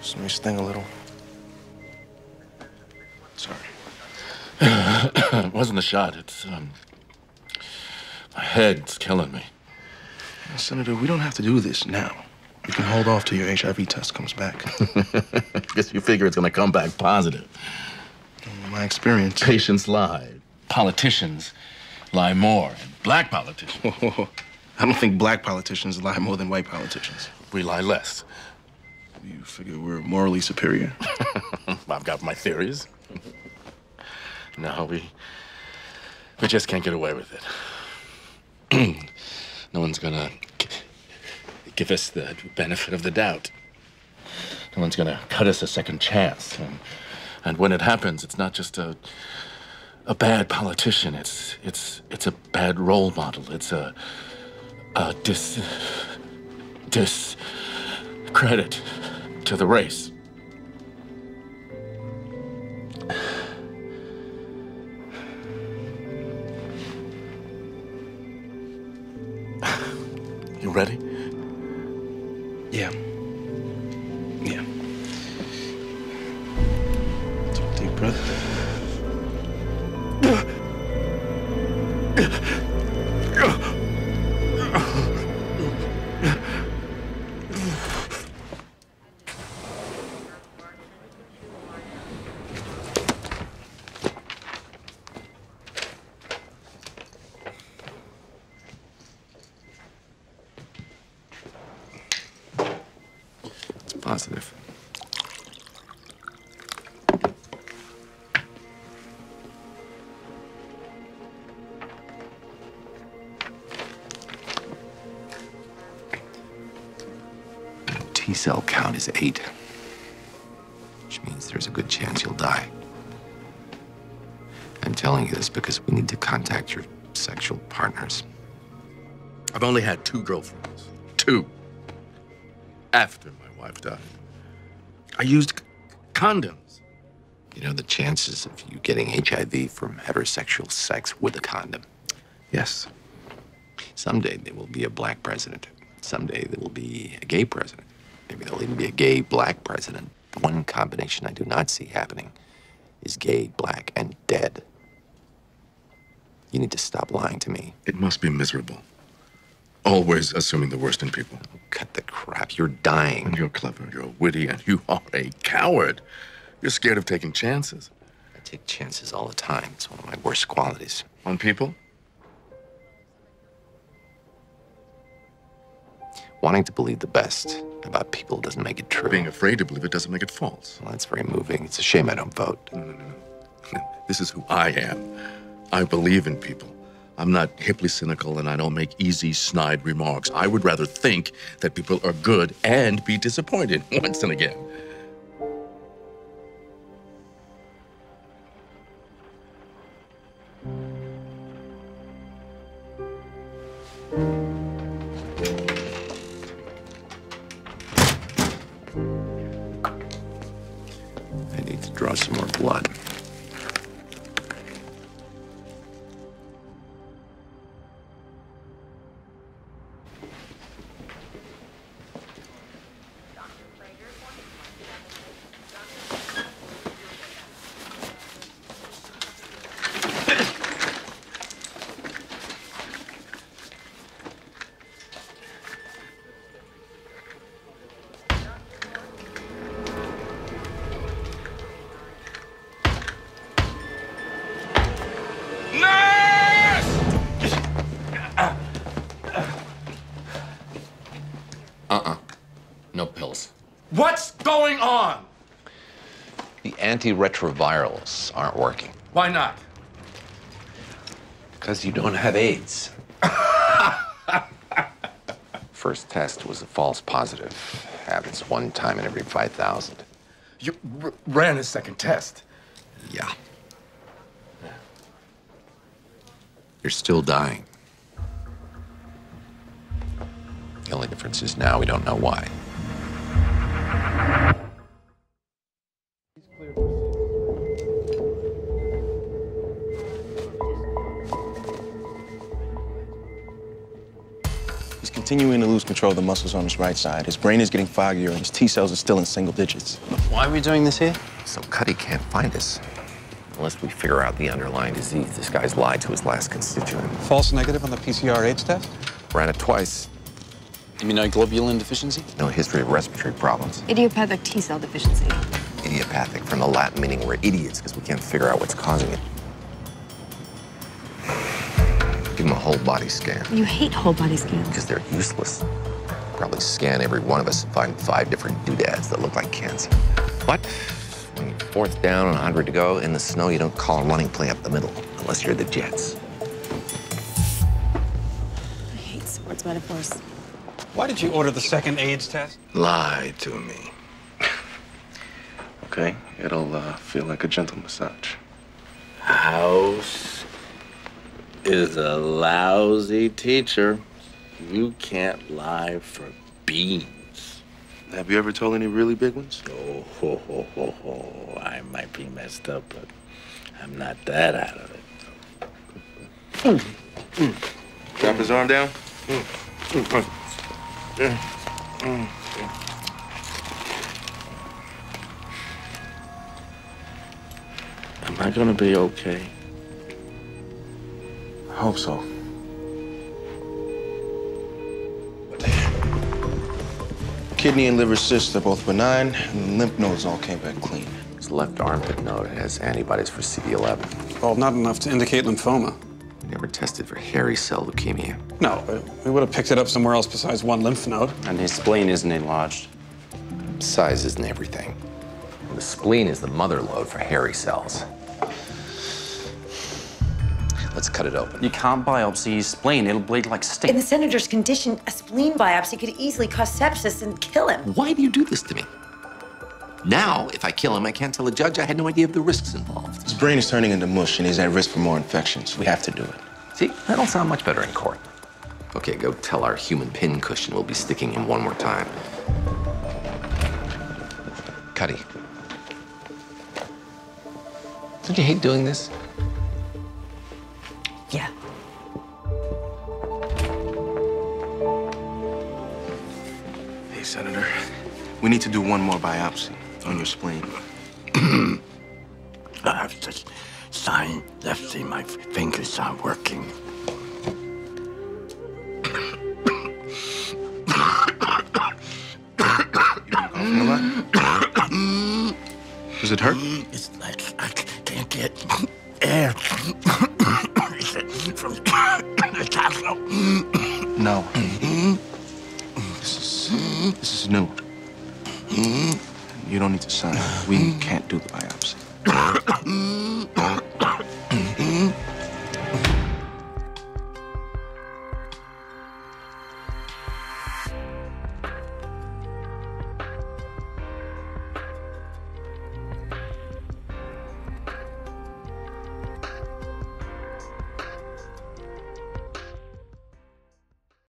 Just may sting a little. Sorry. it wasn't a shot. It's, um. My head's killing me. Senator, we don't have to do this now. You can hold off till your HIV test comes back. Guess you figure it's gonna come back positive. In my experience. Patients lie. Politicians lie more. And black politicians. I don't think black politicians lie more than white politicians. We lie less. You figure we're morally superior? I've got my theories. no, we. We just can't get away with it. no one's gonna give us the benefit of the doubt. No one's gonna cut us a second chance. And, and when it happens, it's not just a a bad politician. It's it's it's a bad role model. It's a a dis discredit to the race. Positive. T cell count is eight, which means there's a good chance you'll die. I'm telling you this because we need to contact your sexual partners. I've only had two girlfriends. Two. After my wife died. I used c- condoms. You know the chances of you getting HIV from heterosexual sex with a condom. Yes. Someday there will be a black president. Someday there will be a gay president. Maybe there'll even be a gay black president. One combination I do not see happening is gay, black, and dead. You need to stop lying to me. It must be miserable. Always assuming the worst in people. Cut the crap. You're dying. You're clever, you're witty, and you are a coward. You're scared of taking chances. I take chances all the time. It's one of my worst qualities. On people? Wanting to believe the best about people doesn't make it true. Being afraid to believe it doesn't make it false. Well, that's very moving. It's a shame I don't vote. No, no, no, no. This is who I am. I believe in people. I'm not hiply cynical and I don't make easy, snide remarks. I would rather think that people are good and be disappointed once and again. I need to draw some more blood. What's going on? The antiretrovirals aren't working Why not? because you don't have AIDS. First test was a false positive. Happens one time in every 5,000. You r- ran a second test. Yeah. You're still dying. The only difference is now we don't know why. Continuing to lose control of the muscles on his right side. His brain is getting foggier, and his T cells are still in single digits. Why are we doing this here? So Cuddy can't find us. Unless we figure out the underlying disease. This guy's lied to his last constituent. False negative on the PCR AIDS test? Ran it twice. Immunoglobulin deficiency? No history of respiratory problems. Idiopathic T cell deficiency. Idiopathic from the Latin meaning we're idiots because we can't figure out what's causing it. Whole body scan You hate whole body scans. because they're useless. Probably scan every one of us and find five different doodads that look like cancer. What? When you're fourth down and 100 to go in the snow, you don't call a running play up the middle unless you're the Jets. I hate sports metaphors. Why did you order the second AIDS test? Lie to me. okay, it'll uh, feel like a gentle massage. House is a lousy teacher. You can't lie for beans. Have you ever told any really big ones? Oh, ho, ho, ho, ho. I might be messed up, but I'm not that out of it. Drop his arm down. Am I gonna be okay? I hope so. Kidney and liver cysts are both benign, and the lymph nodes all came back clean. His left armpit node has antibodies for CD11. Well, not enough to indicate lymphoma. Never tested for hairy cell leukemia. No, uh, we would have picked it up somewhere else besides one lymph node. And his spleen isn't enlarged. Size isn't everything. The spleen is the mother lode for hairy cells. Let's cut it open. You can't biopsy his spleen. It'll bleed like steak. In the senator's condition, a spleen biopsy could easily cause sepsis and kill him. Why do you do this to me? Now, if I kill him, I can't tell the judge I had no idea of the risks involved. His brain is turning into mush, and he's at risk for more infections. We have to do it. See, that'll sound much better in court. Okay, go tell our human pin cushion we'll be sticking him one more time. Cuddy. Don't you hate doing this? Yeah. Hey, Senator, we need to do one more biopsy on your spleen. I have such sign left see my fingers aren't working. Coughing a? Does it hurt? It's like I can't get No. This is this is new. You don't need to sign. We can't do the biopsy.